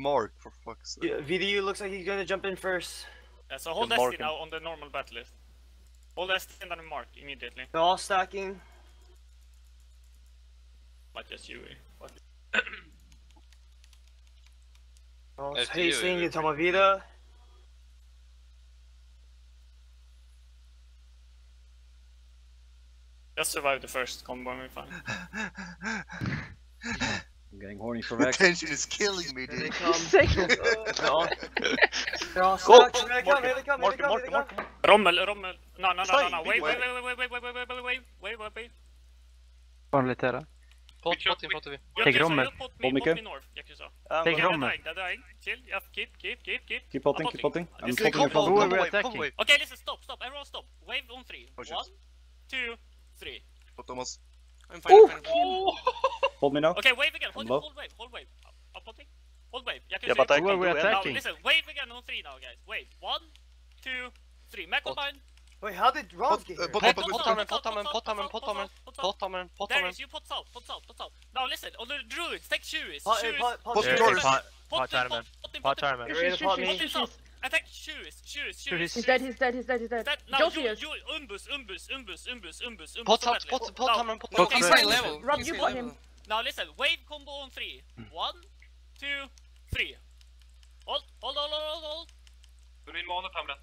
Mark for fuck's sake. Yeah, VDU looks like he's gonna jump in first. Yeah, so hold Can ST mark him. now on the normal battle list. Hold ST and then mark immediately. They're all stacking. Not just you. eh? What? Oh, FDU, Hastings yeah. and Tamavida. Just survive the first combo and we're fine. I'm getting horny for The tension is killing me, Here they dude. come. Second. They're all, they're all Go! stacked. Here they come, here they come, here they come, here they come. Rommel, Rommel. No, no, no, no, Stay, no. be Wait, wait, aware. wait, wait, wait, wait, wait, wait, wait, wait, wait, wait. Bara lite här. Pot, pot in, pot in. Jag Take kan Rommel. säga pot Hold me, me, pot Kim. me north, Take gonna- They're Rommel. dying, they're. Chill, yeah, keep, keep, keep, keep. Keep potting, keep potting. I'm This is potting in combo. front Who of are we you. attacking? Okay, listen, stop, stop. Everyone stop. Wave on three. Oh. One, two, three. But Thomas. I'm fine. I'm fine. hold me now. Okay, wave again. Hold, hold wave. Hold wave. Up up, up. Hold wave. Yeah, yeah but I can we're attacking. Now, listen, wave again on three now, guys. Wave. One, two, three. Mechalbine. Wait, how did Rod get here? Potamen, Potamen, Potamen, Potamen, Potamen, Potamen. There is, you pot south, pot south, pot south. Now listen, on the druids, take Shuris. Pot uh, Druids. Pot Druids. Pot Druids. Pot Druids. Pot Druids. Pot Druids. Pot Druids attack Shuris, Shuris, Shuris. He's dead, he's dead, he's dead, he's dead. Now You, you, Umbus, Umbus, Umbus, Umbus, Umbus, Umbus. Pot, pot, pot, pot, hammer, pot. No, he's high level. Rob, you got him. Now listen, wave combo on three. One, two, three. Hold, hold, hold, hold, hold. Du vill mana Pamela.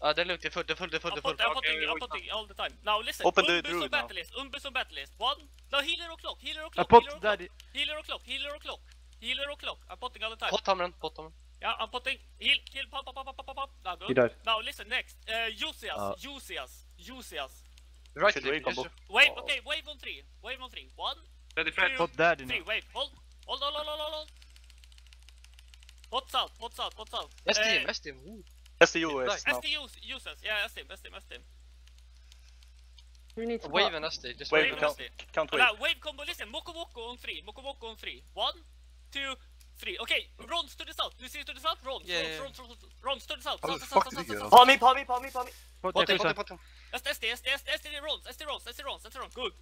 Ja, det är lugnt. Det är fullt, det är fullt, det är fullt. I'm putting. okay, I'm putting. all the time. Now listen, Open Umbus on battle list, Umbus on battle list. One, no, healer och clock, healer och clock, healer och clock. Healer och clock, healer och clock. Healer och I'm putting all the time. Potthammaren, potthammaren. Yeah, I'm putting heal, kill, pop, pop, pop, pop, pop, pop. Now He died. Now listen, next, uh, Usias, Uh. Usias, Usias. Right Should click, combo? just- Wave, okay, wave on three, wave on three. One, Ready Fred? two, Pot daddy three, now. wave, hold, hold, hold, hold, hold, hold, hold. What's out, what's out, what's out? STM, Uh, STM. ooh. SDU is SD now. use, uses, yeah, SD, SD, SD. We need to Wave pot. and SD, just Wave wave Wave and count, SD. count wave. Now, wave combo, listen, Moko Moko on three, Moko Moko on three. One, two, three. Okay, Rons to the south. You see to the south? Rons, Yeah, yeah, Rons, Rons, Rons, Rons to the south. How south, the south, fuck south, did he south, get south, Pot in, Yakuza. pot in, pot in. That's SD, SD, SD, SD Rons, SD Rons, SD Rons, SD Rons. Good.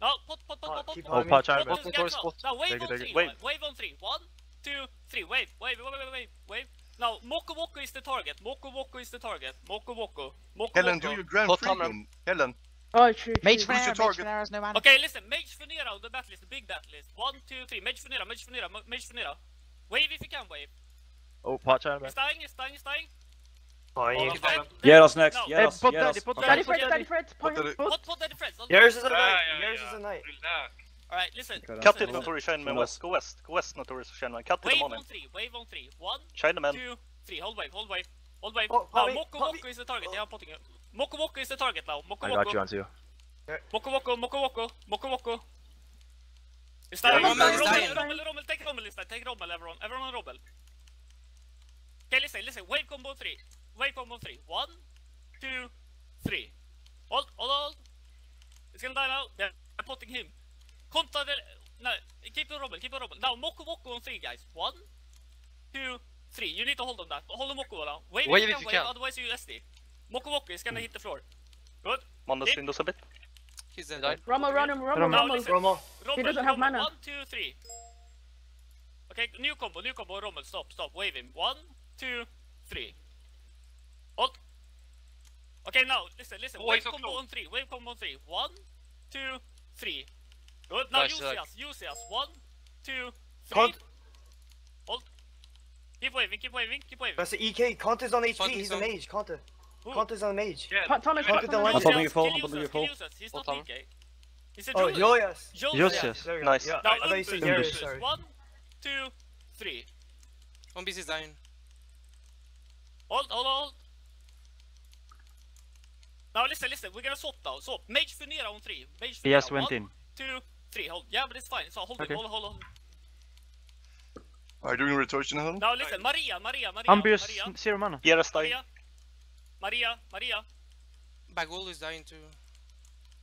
Now, pot, pot, pot, Pot, pot, pot, keep pot. Oh, on me. Pot Pot Charman. to Pot, the pot, south. pot. Now, wave Take it, on take it. three. Wave. Wave on three. One, two, three. Wave, wave, wave, wave, wave, wave. Now, Moko Moko is the target. Moko Moko is the target. Moko Moko. Moko Helen, Moko. do your grand Pot freedom. hammer. Helen, Oh, true, Mage true. Who's your Funera, Mage target? Funera's no mana. Okay, listen. Mage Funera on the battle list, the big battle list. One, two, three. Mage Funera, Mage Funera, Mage Funera. Wave if you can, wave. Oh, part time. He's dying, he's dying, he's dying. Dying. Yaros next, no. Yaros, Yaros. Daddy, pot daddy, pot daddy, Fred, Put daddy, Fred. Pot daddy, Fred. Put is Put knight, Put is Put knight. Put listen. Put it, Put Shineman Put Go Put go Put Notorious Put Cut Put Wave Put three, Put on Put One, Put two, Put Hold Put hold Put Hold Put Oh, Put Moko Put is Put target. Put I'm potting Put Moko Put is Put target Put Moko Put I Put you Put two. Put Woko, Put Woko, Put Woko. Dying. Rommel Rommel, Rommel. Rommel, take Rommel time. Take Rommel, everyone. Everyone on Rommel. Okay, listen, listen. Wave combo three. Wave combo three. One, two, three. Hold, hold, hold. It's gonna die now. Yeah, I'm putting him. Conta. No, keep the Rommel, keep the Rommel. Now, Moko Moko on three, guys. One, two, three. You need to hold on that. Hold the Moko now. Wave, Wave if you can, wave, can. otherwise you SD. Moko Moko is gonna hit the floor. Good. Mandas windows a bit. He's dead. Died. Rommel, run him, Rommel, Rommel. Now Rommel. listen. Romo. Rommel, doesn't have mana. One, two, three. Okay, new combo, new combo, Rommel. Stop, stop, wave him. One, two, three. Hold. Okay, now listen, listen. Oh, wave so combo close. on three. Wave combo on three. One, two, three. Good. Now Nice, use like- us. Use us. One, two, three. Cont- Hold. Keep waving. Keep waving. Keep waving. That's the EK. Conte's on HP. Conte He's is a on- mage. Conte. Who? Conte's on mage. Yeah. Pot- Thomas, Conte pot the Thomas. line. I'm putting Kill you full, I'm putting kill you full. Usas. He's not on. DK. He's a Oh, druid. Joyas. Joseph. Joseph. There we go. Nice. Yeah, Now I thought you said Umbus, Yuri, Umbus. sorry. One, two, three. One BC is dying. Hold, hold, hold. Now listen, listen. We're gonna swap now. Swap. Mage Funera on three. Mage He Funera. just went One, in. two, three. Hold. Yeah, but it's fine. So hold Okay. it. Hold, hold, hold. Are you doing rotation Helen? Now listen. Maria, Maria, Maria. Ambius, Maria, zero mana. Geras dying. Maria. Maria, Maria. Bagwall is dying too.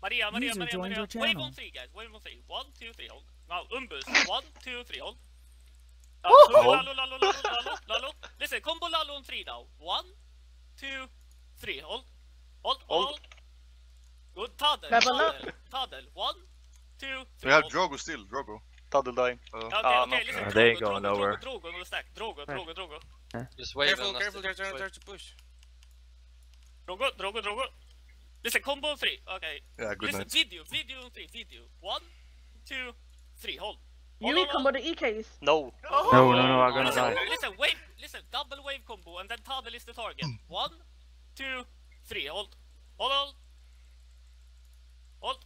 Maria, Maria, User Maria, joined Maria. your Wave channel. on three, guys. Wave on three. One, two, three. Hold. Now Umbus. One, two, three. Hold. Now, Hold. Lalo, Lalo, Lalo, Lalo, Lalo. Listen, combo Lalo on three now. One, two, three. Hold. Hold, Hold. hold. Good. Tadel. Level. Tadel. Tadel. One, two, three. We have hold. Drogo still. Drogo. Tuddle dying. Okay, Ah, okay, listen. Uh, they ain't going Drogo, nowhere. Drogo, Drogo, on the stack. Drogo, Drogo, Drogo. Just wave Careful, careful, they're just trying they're to push. Drogo, Drogo, Drogo. Listen, combo three. Okay. Yeah, good Listen, night. video, video three, video. One, two, three. Hold. You Hold, need combo the EKs. No. No, no, no, I'm gonna listen, die. listen, wave, listen, double wave combo, and then Tadel is the target. Mm. One, two, three. Hold, hold, hold, hold.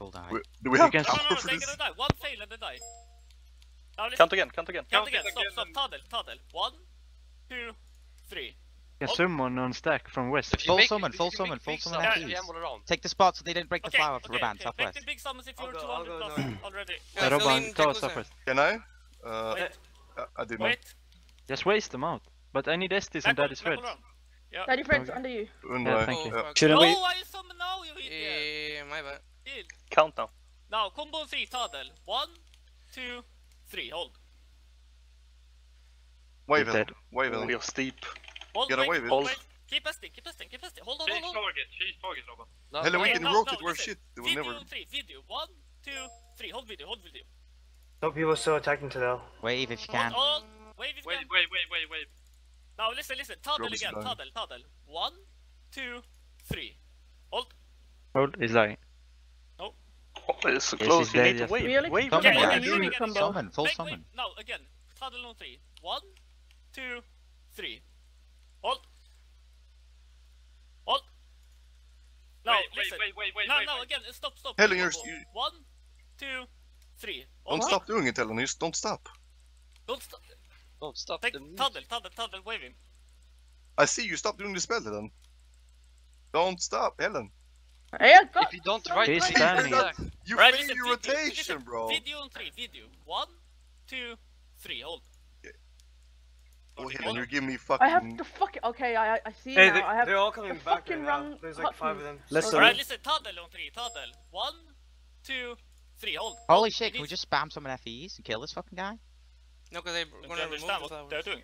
Hold on. We- Do we You have can- No, no, power no, for they're this? gonna die. One fail and they die. Now listen, Count again, count again. count again. Stop, stop. Tadel, Tadel. One, two, three. You can summon on stack from west. Full make- summon, full summon, full summon stuff, FPs. PM all around. Take the spot so they didn't break the Okay, flower okay, for Raban, okay. Make southwest. the big summons if you're 200 go plus already. Yeah, fill Robban, in ta Jacosa. southwest. Can I? Uh, Wait, I, I did not. wait. Just waste them out. But I need SDs and Back on- Daddy's back on Reds. round. Yeah. Daddy Fred's Okay. under you. Undra. Yeah, thank Oh, you. Yeah. Shouldn't No, we? I summon now, you idiot. Yeah, my bad. Chill. Count now. Now, combo three, Tadel. One, two, three. Hold. Wave He's it. dead. Wave Oh, it. you're steep. Hold, Get wait, away with it. hold. Wait. Keep testing, keep testing, keep testing. Hold, hold, Change hold, hold. target, change target, Robban. No, Hell, we can no, rotate no, our listen. shit. They will never. on three, video. One, two, three. Hold video, hold video. Some people still attacking Tadel. Wave if you can. hold. Wave if you Wait, can. wait, wait, wait, wait. Now, listen, listen. Tadel again. dying. Tadel, Tadel. One, two, three. Hold. Hold, he's dying. Oh, it's so close. he's You need to yes. wave. Really? Wave. Summon, Yeah, yeah, yeah, do yeah, it. yeah, combo. Summon, full Wait, summon. wait. Now, again. Tadel on three. One, two, three. Hold. Hold. Now, wait, wait, listen. wait, wait, wait, no, wait, no, wait. again. Stop, stop. Helen, you're- you- One, two, three. Don't Hold. stop doing it, Helen. Just don't stop. Don't stop. Don't stop Take the move. Tadel, Tadel, Tadel, wave him. I see you stop doing the spell, Helen. Don't stop, Helen. Hey, I got. If you don't Sorry, right He's click, standing. attack. You Right, failed listen, your video, rotation, listen, bro. Video on three, video. One, two, three. Hold. Oh, Helen, you're giving me fucking. I have to fuck it. Okay, I I- I see Hey, now. they, I have they're all coming the back fucking right wrong now. There's like five of them. Listen. Alright, listen. Tadel on three. Tadel. One, two, three. Hold. Holy shit, can we just spam some FEs and kill this fucking guy? No, because they're gonna remove understand the what they're doing.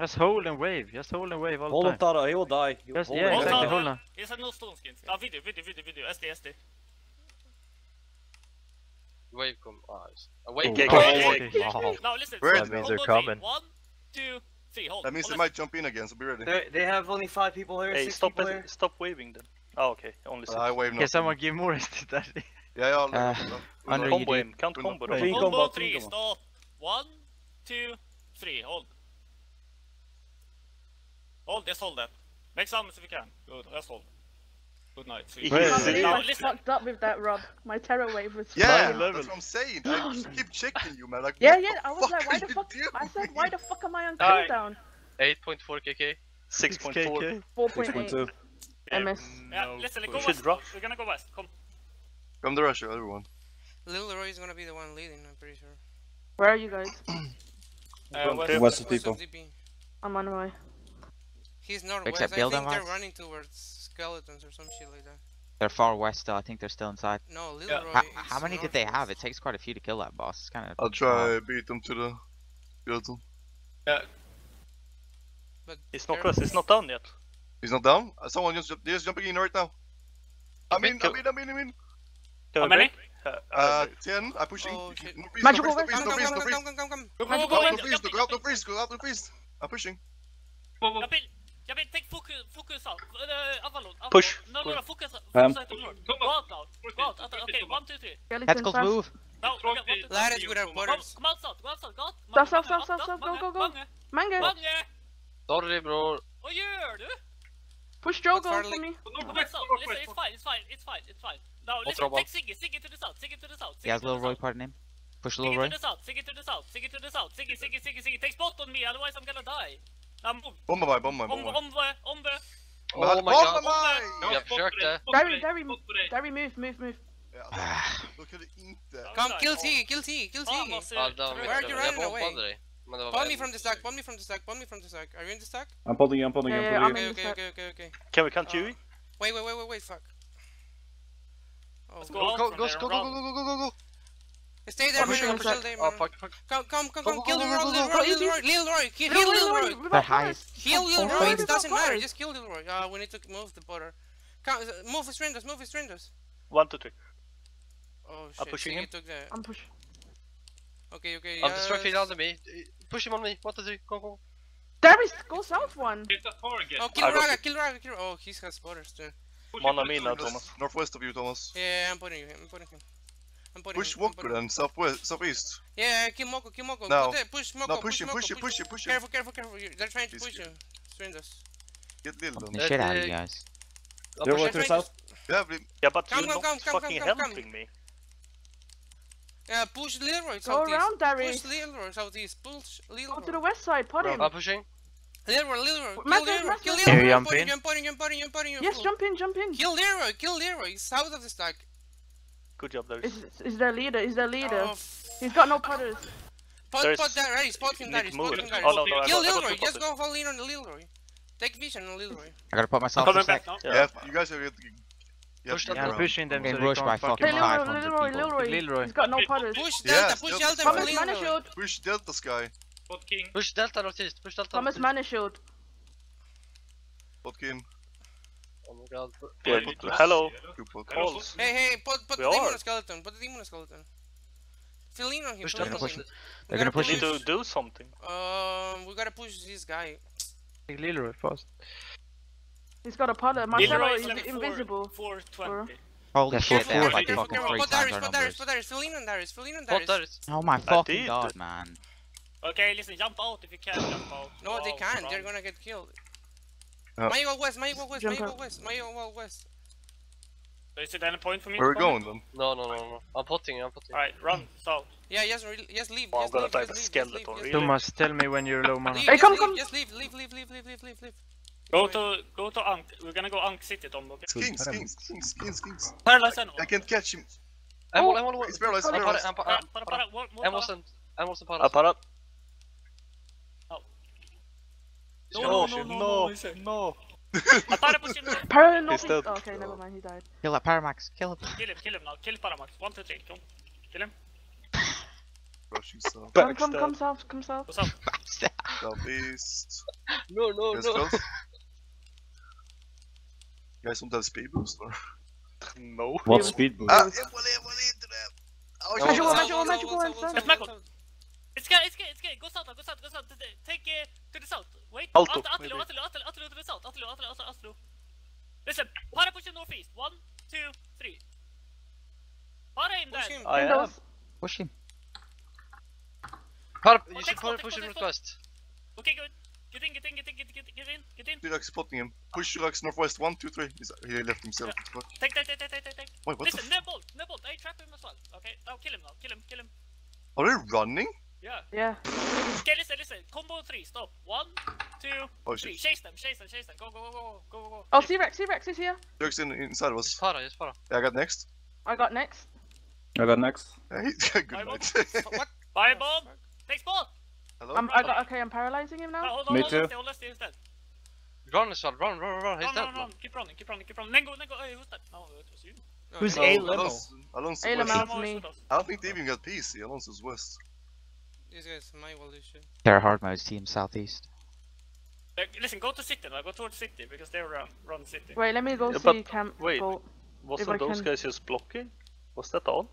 Just hold and wave. Just hold and wave all Hold the on, time. Tara, he will die. He- Just- hold yeah. Hold exactly, hold on. He has no stone skins. Ah, video, video, video, video. SD, SD. Wave come. Ah, it's- a wave Okay, come. okay, Okay, okay. okay, Oh. Now listen. Where combo is? That means they're coming. One, two, three. Hold. That means Hold they might jump in again, so be ready. They they have only five people here. Hey, six stop people it. here. Stop waving then. Oh, okay. Only six. Ah, I wave Can not. someone give more SDs Daddy? Yeah, yeah. I'll- Uh, I'll- under I'll- combo him. Count combo. Wait. Combo, Combo combo. three. Stop. One, two, three. Hold. Hold. Just hold that. Make summons if you can. Good. Let's hold. Good night. Sweet. Wait, I can't see- I listen. fucked up with that, Rob. My terror wave was. Yeah, that's what I'm saying. I just keep checking you, man. Like, Yeah, yeah. I was like, why the you fuck? I said, why the fuck am I on Alright. cooldown? 8.4 kk. 6.4. Four point eight 6.2. MS. Yeah, listen. Go We should west. We're gonna go west. Come. Come to Russia, everyone. Lil Roy is gonna be the one leading, I'm pretty sure. Where are you guys? Uh, west. West West of people. I'm on my. He's northwest. that I think they're running towards skeletons or some shit like that. They're far west still, I think they're still inside. No, Lil Yeah. Roy How, is how many did they have? It takes quite a few to kill that boss. It's kind of. I'll try beat them to the skeleton. But It's not they're- close. It's not done yet. He's not down. Uh, someone just they're just jumping in right now. I'm in. I'm in. I'm in. I'm in. How many? Uh, ten. I'm pushing. Oh, shit. No freeze, Magical no freeze, Come, no come, freeze, come, no freeze, come, come, come, come. Go, go, Magic go, Go go, out, no go, freeze, go, go out, no go, freeze, go out, no freeze. I'm pushing. Jabil, Jabil, take focus, focus out. Uh, Avalon, Avalon. Push. No, no, no, focus, Um, out. Go out now. Go out. out, Okay, one, two, three. Let's Skeleton go fast. move. Now, Strong okay, one, two, feet. three. Let us with our Come, borders. come out south, go out south, go out. South, south, Mange, south, up, south, up, go, mange, go, go. mange, Mango, mange. Sorry bror. Vad gör du? push Jogo Farley- for me. Come out south. Listen, it's fine, it's fine, it's fine, it's fine. Now, listen, Robot? take Siggy, Siggy to the south, Siggy to the south. He has Siggy to Lil the Roy south. part in him. Push Siggy Lil to Roy. the south, Siggy to the south, Siggy to the south, Siggy, Siggy, Siggy, Siggy. Take spot on me, otherwise I'm gonna die. Now move. Bomba mig, bomba mig, Om, bomba mig. omve, omve. Men han- Oh my bomba god. mig! Jag försökte. Derry, Derry, Derry, move, move, move. Ja, alltså, Då kan du inte... Come, kill Tiggy, kill Tiggy, kill Fan Tiggy. vad Ja, sur. de, Where are you running away? bombade dig. Men det var Bomb me from the stack, bomb me from the stack, bomb me from the stack. Are you in the stack? I'm pulling you, I'm pulling you, Yeah, I'm yeah, pulling I'm you. in Okay, okay, okay, okay, okay. Can we count Uh, you? Wait, wait, wait, wait, wait, fuck. Oh, Let's Go, out go, from go, there go, and go, run. go, go, go, go, go. Stay there, I'm pushing, man, I'm chill pushing. there, Oh fuck, fuck. Come, come, come, come, kill go, Lil go, Roy, go, Lil. Roy, Go, Lil easy. Roy, Lil Roy, kill Lil Lil Roy, Roy. Lil Roy, They're fast. highest. Kill Lil Oh, Roy, it doesn't matter, just kill Lil Roy. Uh, we need to move the border. Come, move his strangers, move his strangers. One, two, three. Oh shit, pushing so you him. took the... I'm push. Okay, okay, I'm distracting yes. under me. Push him on me. One, two, three. Go, go. Darius, go south one. Hit the target. Oh, kill I got Raga, kill Raga, kill Oh, he's got spotters too. Push One him, on me now. Thomas. Northwest of you, Thomas. Yeah, I'm putting him, I'm putting him. I'm putting Push him, I'm Walker putting him. southwest, southeast. Yeah, kill Moko, kill Moko. No. Push Moko, No, push push him, push him, push him, push him. Careful, careful, careful. They're trying to He's push you. good. Swindles. Get Lil then. The shit out of you guys. I'm They're pushing. working south. Yeah, Yeah, but Come, you're come, not come, come, fucking come, come. helping me. Yeah, push Leroy Go around, Darius. Push Leroy southeast. Push Leroy. Go to the west side, pot him. I'm pushing. Leroy, Leroy. Kill Massive, Leroy, kill Here, Leroy. I'm jump in. you, I'm putting you, I'm putting you, I'm putting you. Yes, jump in, jump in. Kill Leroy, kill Leroy. He's south of the stack. Good job, there. Is is their leader? Is their leader? Oh, He's got no potters. Pot, There's- pot that, right? Spot him, Need to Spot it. him, Oh no, no, Kill got, I got Leroy, two just go full in on the Leroy. Take vision on Leroy. I gotta put myself in sec. back now. yeah, you guys are. You have Push that get Yeah, I'm pushing them Getting so rushed by fucking Hey, fucking Leroy, 500 Leroy, people. Leroy. Leroy. He's got no potters. Push Yeah, Delta, push Delta. Delta for Thomas mana Push Delta's guy. Spot king. Push Delta northeast. Push Delta Thomas northeast. mana shield. Bot Kim. Oh my god. Yeah, Put this- hello. Good bot. Calls. Hey, hey, put, put We the demon are. on skeleton. Put the demon on skeleton. Fill in on him. Push fill in Delta. push him. him. We They're gonna gotta push Need to do something. Um, we gotta push this guy. Take Leroy fast. He's got a potter. Marcelo Leroy is is level four- invisible. 420. Holy That's shit, for they have four. like Careful, fucking careful. three Put times Darius, put Darius, numbers. put Darius. Fill in on Darius. Fill in on Darius. Darius? Oh my fucking god, man. Okay, listen, jump out if you can jump out. No, they can't. They're gonna get killed. Yeah. Mayo west, Mayo west, Jump Mayo out. west, Mayo west. So is it any point for me? Where are we going then? No, no, no, no. I'm potting. I'm potting. Alright, run, south. Yeah, just, re- just leave. Oh, I'm just gonna leave, type just a skeleton, leave, just really? leave. Thomas, tell me when you're low mana. Hey, just come, leave, come. Just leave, leave, leave, leave, leave, leave, leave, leave. Go to, go to Ankh. We're gonna go Ankh City, Tom, okay? Kings, Kings, Kings, Kings, Kings. Paralyze animal. I can't catch him. I'm Oh, one, I'm one, I'm one. He's paralyzed, I'm paralyzed. para- I'm Para, para- para, para. para, more, more I'm para. Wilson. I'm Wilson I Paras. put up. No, no, no, no, no, no, he said. no. I him now. He's dead. Oh, okay, never mind. He died. Kill that Paramax, kill him. Kill him, kill him now. Kill Paramax. One, two, three. Come. Kill him. Rushing south. Come, come, Backstab. come south, come south. What's up? Southeast. No, no, Let's no. go. You guys want that speed boost or? No. What speed boost? Ah, everybody, everybody into that. Oh, Go shit. Magical, south, magical, go south, magical, go and south, south. go Magical. south. It's good, it's good, it's good. Go south, go south, go south. Take uh, to the south. Wait. Alto, Atlo, maybe. Atlo, Atlo, Atlo, Atlo to the south. Atlo, Atlo, Atlo, Atlo. Listen, para push him northeast. One, two, three. Para him Push then. him. I am. Push him. Para, Oh, you should take probably push take him spot, northwest. Okay, good. Get in, get in, get in, get in, get in, get in. Dirac spotting him. Push Dirac northwest. One, two, three. He's, he left himself. Fuck. Take, take, take, take, take, take, take. Wait, what the Listen, f- Nebolt, Nebolt, I trap him as well. Okay, now kill him now, kill him, kill him. Are they running? Yeah. Yeah. Okay, listen, listen. Combo three, stop. One, two, Oh three. Chase them, chase them, chase them. Go, go, go, go, go, go, go. Oh, C-Rex, C-Rex is here. Dirac's in, inside of Just us. para, just para. Yeah, I got next. I got next. I got next. Yeah, he- good I night. What? Bye, bomb. fuck. Take spot. Hello? I'm, I got. Okay, I'm paralyzing him now. No, now. hold on, Me hold too. on, stay, hold on, stay, instead. Run as well, run, run, run, run. He's Run, dead, run, man. run. Keep running, keep running, keep running. Nengo, Nengo, hey, who's that? No, it was you. No, Who's no. A No, level? Alonso, Alonso Ayla west. Mount. Alonso me. with us. I don't think they even got PC. Alonso's west. These guys, my will this shit. They're hard modes team southeast. Uh, Listen, go to city now. Go towards city because they run, run city. Wait, let me go Yeah, see but camp. wait. Go. Wasn't I those can- guys just blocking? Was that on?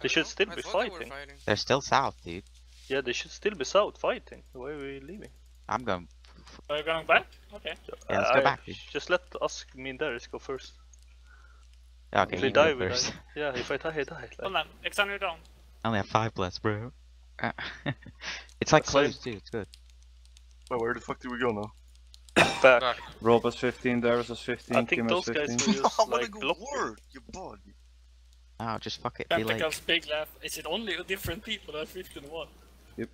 They should know. still I be thought they fighting. fighting. They're still south, dude. Yeah, they should still be south fighting. Why are we leaving? I'm going. Are you going back? Okay. Yeah, let's go I- back, dude. Just let us, me and Darius go first. Yeah, okay, if we go die, we die. first. Yeah, if I die, I die. Hold Like, on. Exander down. I only have five bless, bro. Uh, it's like That's fine. close too. It's good. Wait, where the fuck do we go now? back. Back. Rob was 15, Darius was 15, I think Kim was those guys 15. were I just wanna like go blocking. work, you body. Oh, just fuck it. Be late. Tentacles, big laugh. Is it only different people that 15 1? Yep.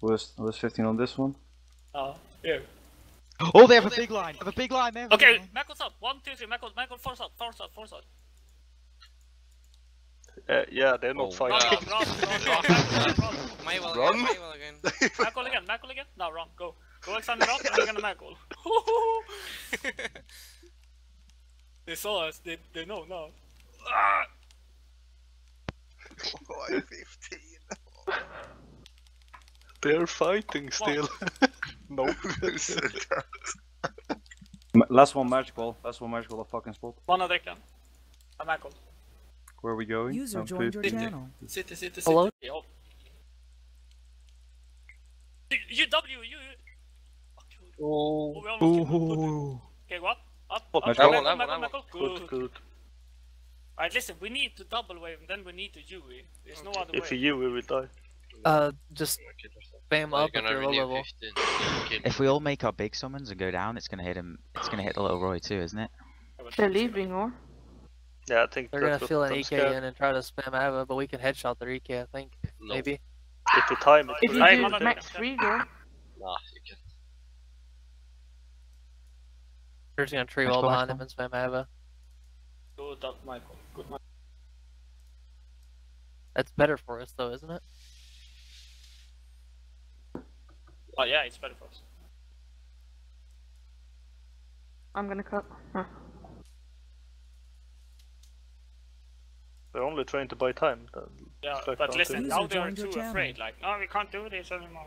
Was was 15 on this one? Oh, yeah. Oh, they have a big line. They have a big line. They have a big Okay, line. Mackle's up. One, two, three. Mackle, Mackle, force out, force out, force out. Uh, yeah, they're not Oh, Run, fighting. run, run, run, run, run, run. My will Run. again, my will again. Mackle again, Mackle again. Now run, go. Go Alexander up and we're gonna Mackle. they saw us, they, they know now. Ah! I'm 15. They're fighting still. no. M- last one magical, last one magical, a fucking spot. One of them. A Mackle. Where are we going? User Oh, joined your poop. channel. City, city, city. Hello? Yo. You, you W, you. you- Fuck. Oh. Oh, we almost killed him. Okay, go up. Up, up. Michael. Michael, Ammo, Michael, ammo, Michael. Good, Good. good. Alright, listen, we need to double wave and then we need to UE. There's no other If way. you, we will die. Uh, just spam You're up if gonna low level. 15. If we all make our big summons and go down, it's gonna hit him. It's gonna hit the little Roy too, isn't it? They're leaving, or? Yeah, I think They're gonna fill an EK scared. in and try to spam Ava, but we can headshot their EK, I think. No. Maybe. If you time it, If you Right, do max doing 3, go. Nah, you can. They're gonna tree wall behind him and spam Ava. Good, up, Michael. Good, Michael. That's better for us though, isn't it? Oh, yeah, it's better for us. I'm gonna cut. Huh. They're only trying to buy time. Then Yeah, but listen, now they are too channel. afraid. Like, no, we can't do this anymore.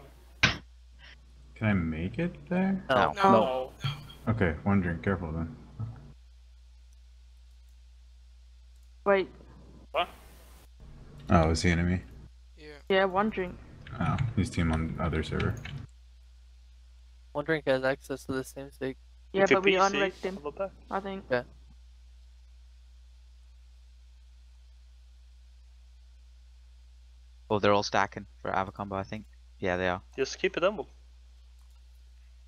Can I make it there? No. No. No. Okay, one drink. Careful then. Wait, What? Oh, is he enemy? Yeah. yeah, one drink. Oh, he's team on the other server. One drink has access to the same stick. Yeah, if but we PC, unrigged him, have a back. I think. Oh, they're all stacking for Ava combo, I think. Yeah, they are. Just keep it humble.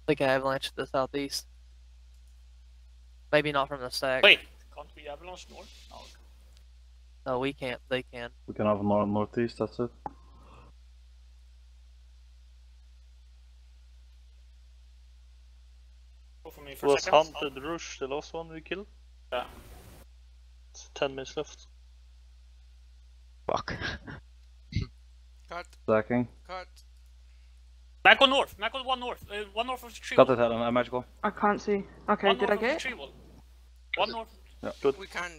They can avalanche to the southeast. Maybe not from the stack. Wait, can't we avalanche north? Oh, no. No, we can't. They can. We can have a north northeast. That's it. Go for me for a Was. Hunted Rush the last one we killed? Yeah. It's 10 minutes left. Fuck. Cut. Stacking. Cut. Michael north, Michael one north, uh, one north of the tree Got wall. it, Helen. I'm magical. I can't see. Okay, one did north I of the get it? tree wall. One north. Good. We can't.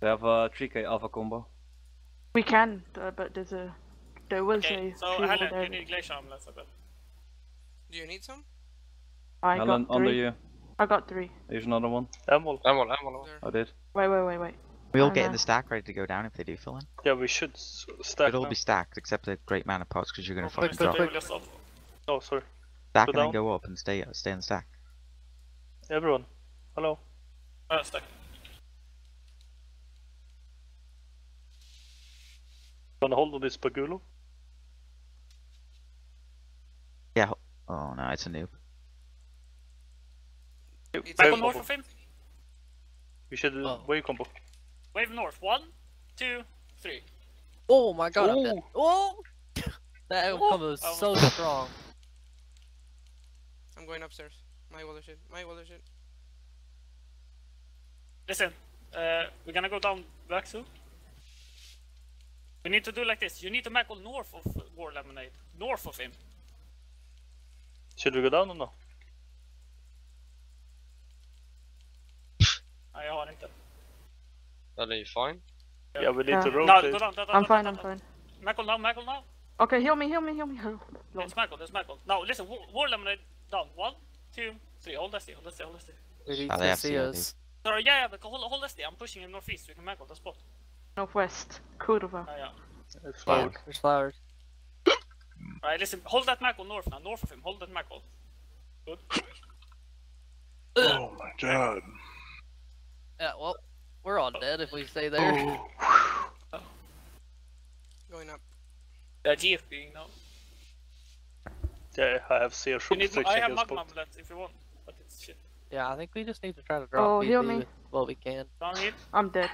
They have a 3k alpha combo. We can, uh, but there's a. There will Okay, say. so Helen, there. you need glacier amulets, I bet. Do you need some? I Helen, got under you. I got three. Here's another one. Emerald. Ammo, ammo. I did. Wait, wait, wait, wait. We all get in the stack ready to go down if they do fill in. Yeah, we should stack It'll all now. be stacked except the great mana pots because you're gonna Quick, fucking quick, drop. quick, let's. Oh, sorry. Stack Go and then go up and stay stay in the stack. Everyone. Hello. Uh, stack. Gonna hold on this Pagulo. Yeah. Oh no, it's a noob. Wave Michael combo. north of him. We should do Oh. wave combo. Wave north. One, two, three. Oh my god, I'm dead. Oh! that Oh. combo is Oh. so strong. I'm going upstairs. My water shit. My water shit. Listen, uh, we're gonna go down back soon. We need to do like this. You need to Michael north of War Lemonade. North of him. Should we go down or no? Nej, jag har inte. Are you fine? Yeah, we need Yeah. to No, rotate. go down, down, down, I'm down, fine, down, I'm down. fine. Michael now, Michael now. Okay, heal me, heal me, heal me. Oh, Lord. It's Michael, it's Michael. Now listen, War, War Lemonade down. One, two, three. Hold SD, hold SD, hold SD. They need Oh, they have see us. Sorry, yeah, yeah, but hold, hold SD. I'm pushing him northeast so we can Michael the spot. Northwest. Kurva. Yeah, yeah. It's Wow. fine. There's flowers. Alright, listen, hold that Michael north now. North of him, hold that Michael. Good. Oh my god. Yeah, well, we're all dead if we stay there. Going up. Yeah, GFB now. Yeah, I have zero We need, I have against magma both. amulets if you want, but it's shit. Yeah, I think we just need to try to drop Oh, BP heal me. with what we can. I'm dead.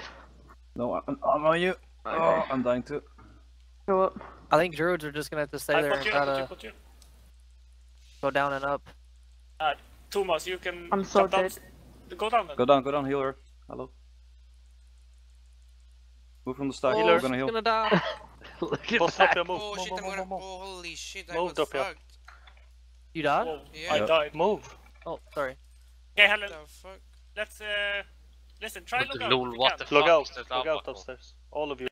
No, I'm, I'm on you. Oh, I'm dying too. Go up. I think druids are just gonna have to stay I there got and you, try I got you, to you. go down and up. Uh, Thomas, you can I'm so jump down. Go down then. Go down, go down, healer. Hello. Move from the stack. Oh, We're she's gonna heal. gonna die. Look at Boss that. up here, move, Oh move, shit, move, I'm move, gonna. move, Oh holy shit, I Move was up here. fucked. You died? Whoa, Yeah. I died. Move. Oh, sorry. Okay, Helen, The fuck? let's uh, listen. Try But log the out. lol, if you what can. the Log fuck out. is that Log out alpha? upstairs. All of you.